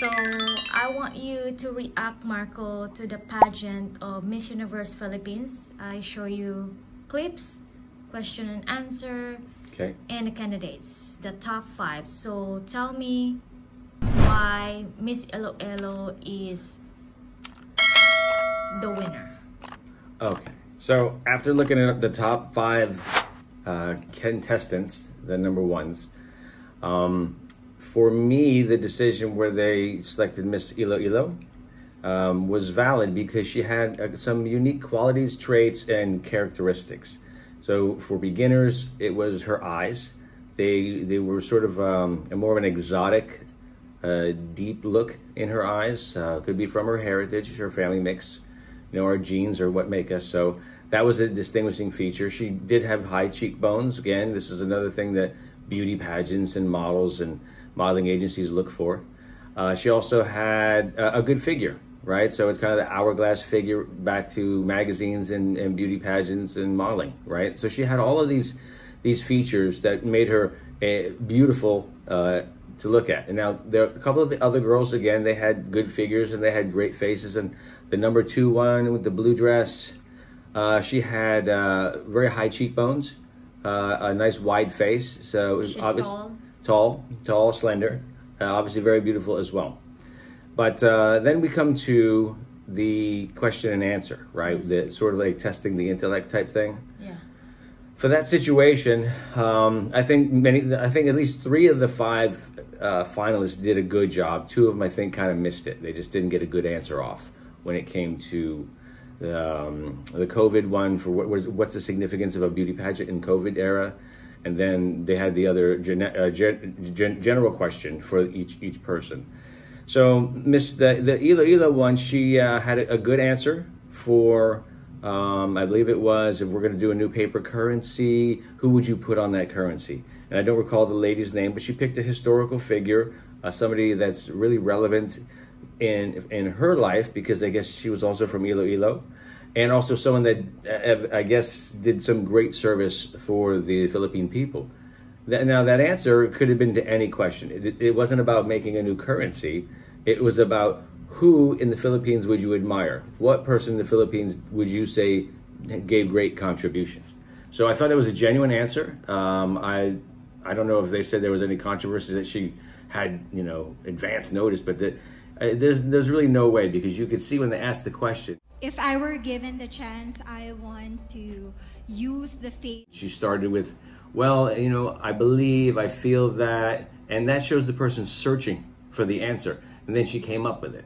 So I want you to react, Marco, to the pageant of Miss Universe Philippines. I show you clips, question and answer, Okay. and the candidates, the top five. So tell me why Miss Iloilo is the winner. Okay. So after looking at the top five uh, contestants, the number ones, um, for me, the decision where they selected Miss Iloilo um, was valid because she had uh, some unique qualities, traits, and characteristics. So for beginners, it was her eyes. They they were sort of um, a more of an exotic, uh, deep look in her eyes. Uh, could be from her heritage, her family mix, you know, our genes are what make us. So that was a distinguishing feature. She did have high cheekbones. Again, this is another thing that beauty pageants and models and modeling agencies look for. Uh, she also had a, a good figure, right? So it's kind of the hourglass figure back to magazines and, and beauty pageants and modeling, right? So she had all of these these features that made her uh, beautiful uh, to look at. And now there are a couple of the other girls again. They had good figures and they had great faces. And the number two one with the blue dress, uh, she had uh, very high cheekbones, uh, a nice wide face. So it was obvious- tall. tall, slender, uh, obviously very beautiful as well. But uh, then we come to the question and answer, right? The sort of like testing the intellect type thing. Yeah. For that situation, um, I think many, I think at least three of the five uh, finalists did a good job. Two of them, I think, kind of missed it. They just didn't get a good answer off when it came to um, the COVID one for what was what's the significance of a beauty pageant in COVID era, and then they had the other gen- uh, gen- gen- general question for each each person. So Miss the the Iloilo one, she uh, had a, good answer for. Um, I believe it was if we're going to do a new paper currency, who would you put on that currency? And I don't recall the lady's name, but she picked a historical figure, uh, somebody that's really relevant in in her life because I guess she was also from Iloilo, and also someone that uh, I guess did some great service for the Philippine people. Now that answer could have been to any question. It, wasn't about making a new currency. It was about who in the Philippines would you admire? What person in the Philippines would you say gave great contributions? So I thought it was a genuine answer. Um, I I don't know if they said there was any controversy that she had, you know, advance notice, but that uh, there's there's really no way because you could see when they asked the question, If I were given the chance, I want to use the faith. she started with, well, you know, I believe, I feel that, and that shows the person searching for the answer, and then she came up with it.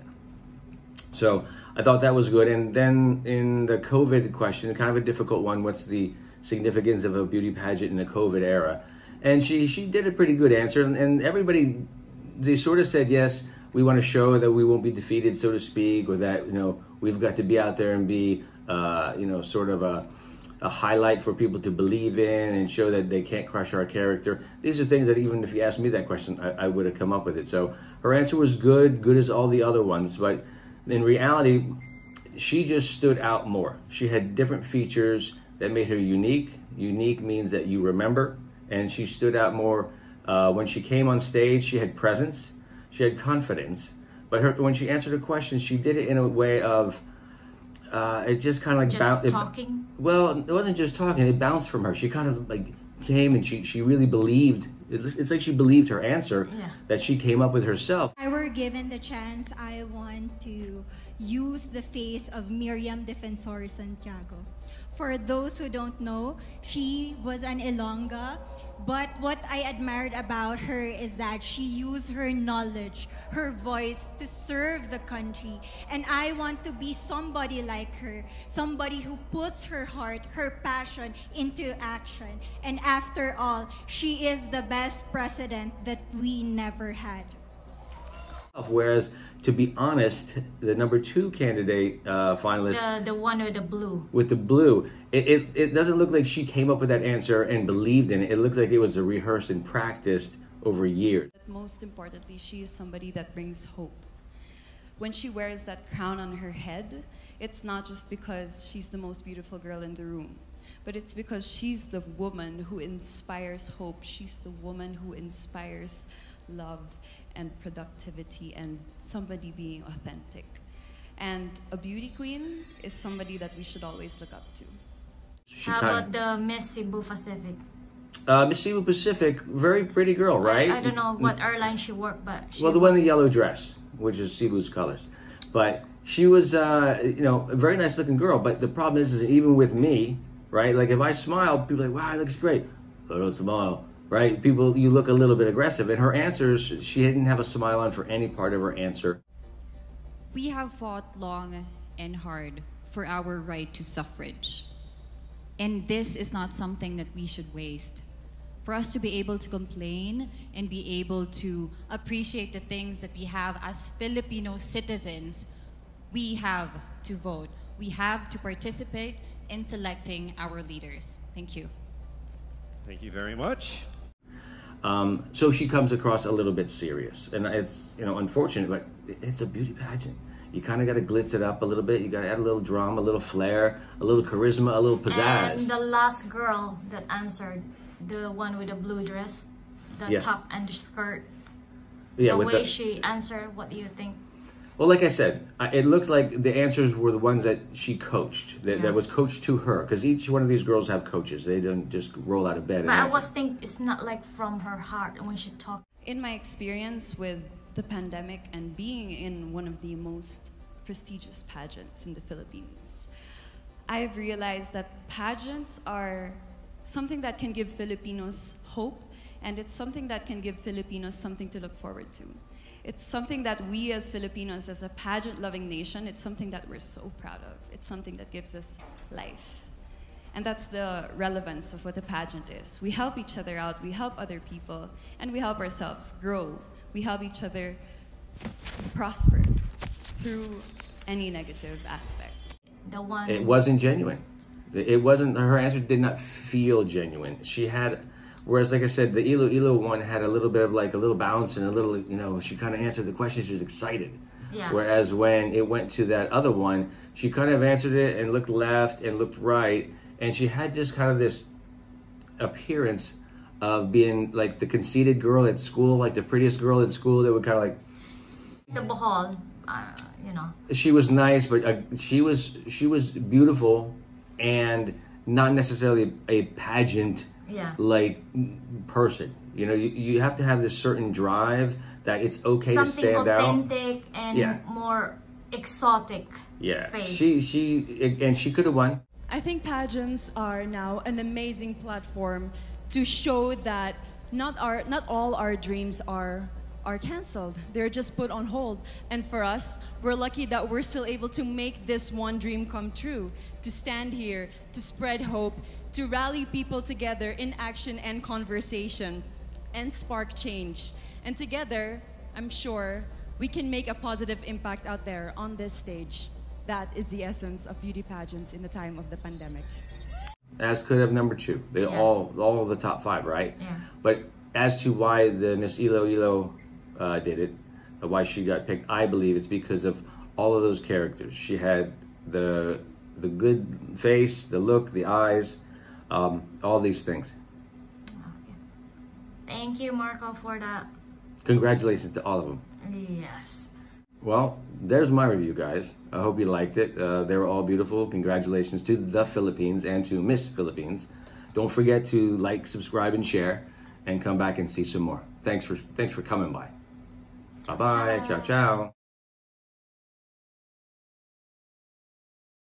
So I thought that was good. And then in the COVID question, kind of a difficult one. What's the significance of a beauty pageant in the COVID era? And she she did a pretty good answer. And, and everybody they sort of said yes. We want to show that we won't be defeated, so to speak, or that you know we've got to be out there and be uh, you know sort of a a highlight for people to believe in and show that they can't crush our character. These are things that even if you asked me that question, I, I would have come up with it. So her answer was good, good as all the other ones, but in reality, she just stood out more. She had different features that made her unique. Unique means that you remember, and she stood out more. Uh, when she came on stage, she had presence, she had confidence, but her, when she answered a question, she did it in a way of uh, it just kind of like Just bou- it- well, it wasn't just talking; it bounced from her. She kind of like came and she she really believed. It's it's like she believed her answer Yeah. that she came up with herself. If I were given the chance, I want to use the face of Miriam Defensor Santiago. For those who don't know, she was an Ilongga. but what I admired about her is that she used her knowledge, her voice to serve the country. And I want to be somebody like her, somebody who puts her heart, her passion into action. And after all, she is the best president that we never had. Whereas, to be honest, the number two candidate uh, finalist The the one with the blue. with the blue, it, it, it doesn't look like she came up with that answer and believed in it. It looks like it was a rehearsed and practiced over years. But most importantly, she is somebody that brings hope. When she wears that crown on her head, it's not just because she's the most beautiful girl in the room, but it's because she's the woman who inspires hope. She's the woman who inspires love. And productivity and somebody being authentic. And a beauty queen is somebody that we should always look up to. She How kinda- about the Miss Cebu Pacific? uh, Miss Cebu Pacific, very pretty girl, right? I, I don't know what airline she worked, but she Well, the one in the yellow dress, which is Cebu's colors. But she was, uh, you know, a very nice looking girl. But the problem is, is even with me, right? Like if I smile, people are like, wow, it looks great. I don't smile, right? People, you look a little bit aggressive. And her answers, she didn't have a smile on for any part of her answer. We have fought long and hard for our right to suffrage. And this is not something that we should waste. For us to be able to complain and be able to appreciate the things that we have as Filipino citizens, we have to vote. We have to participate in selecting our leaders. Thank you. Thank you very much. Um, so she comes across a little bit serious, and it's you know unfortunate, but it's a beauty pageant. You kind of got to glitz it up a little bit. You got to add a little drama, a little flair, a little charisma, a little pizzazz. And the last girl that answered, the one with the blue dress, the Yes. top and the skirt, yeah, the way the, she answered, what do you think? Well, like I said, it looks like the answers were the ones that she coached, that, Yeah. that was coached to her, because each one of these girls have coaches. They don't just roll out of bed. And But I answer. was think it's not like from her heart when she talked. In my experience with the pandemic and being in one of the most prestigious pageants in the Philippines, I've realized that pageants are something that can give Filipinos hope and it's something that can give Filipinos something to look forward to. It's something that we as Filipinos, as a pageant loving nation, it's something that we're so proud of. It's something that gives us life. And that's the relevance of what a pageant is. We help each other out, we help other people, and we help ourselves grow. We help each other prosper through any negative aspect. The one. It wasn't genuine. It wasn't. Her answer did not feel genuine. She had, whereas like I said, the Iloilo one had a little bit of like a little bounce and a little, you know, she kind of answered the question. She was excited. Yeah. Whereas when it went to that other one, she kind of answered it and looked left and looked right, and she had just kind of this appearance of being like the conceited girl at school, like the prettiest girl at school that would kind of like the Bohol, uh, you know. she was nice, but uh, she was she was beautiful and not necessarily a pageant Yeah. like person. You know, you, you have to have this certain drive that it's okay to stand out. Something authentic and Yeah. more exotic. Yeah, face. she she and she could have won. I think pageants are now an amazing platform to show that not our not all our dreams are are canceled. They're just put on hold. And for us, we're lucky that we're still able to make this one dream come true, to stand here, to spread hope, to rally people together in action and conversation and spark change. And together, I'm sure we can make a positive impact out there on this stage. That is the essence of beauty pageants in the time of the pandemic. As could have number two. They Yeah. all all the top five, right? Yeah. But as to why the Miss Iloilo uh, did it, uh, why she got picked, I believe it's because of all of those characters. She had the the good face, the look, the eyes, um, all these things. Thank you, Marco, for that. Congratulations to all of them. Yes. Well, there's my review, guys. I hope you liked it. Uh, they were all beautiful. Congratulations to the Philippines and to Miss Philippines. Don't forget to like, subscribe, and share, and come back and see some more. Thanks for thanks for coming by. Bye bye, tchau, tchau.